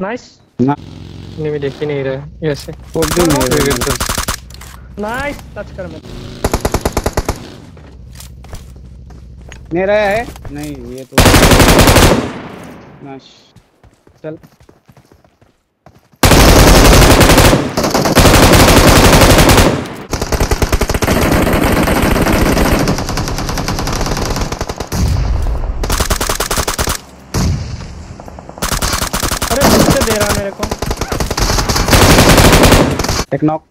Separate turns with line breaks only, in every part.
Nice नहीं मैं देख ही नहीं रहा। ऐसे।
वो भी नहीं है।
नाइस टच कर मत
रहा है? नहीं ये तो नाश चल।
किससे दे रहा मेरे को।
एक नॉक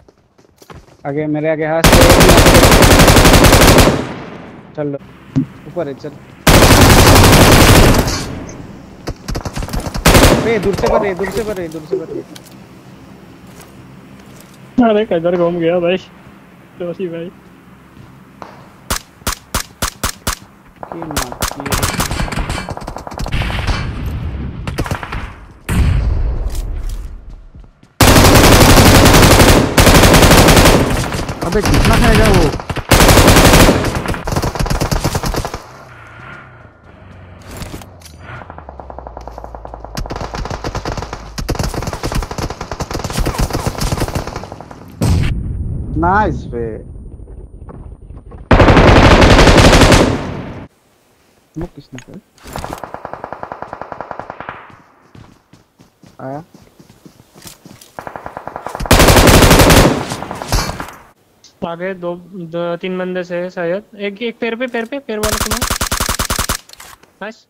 आगे मेरे आगे हाथ चल ऊपर है चल। ए दूर से पर दूर से पर दूर से पर।
अरे किधर घूम गया भाई। जोशी भाई।
की मार की
अबे कितना खाएगा वो
नाइस बे वो किसने कर आया
आगे दो, दो तीन बंदे से शायद। एक एक पैर पे पैर पे पैर वाले को नाइस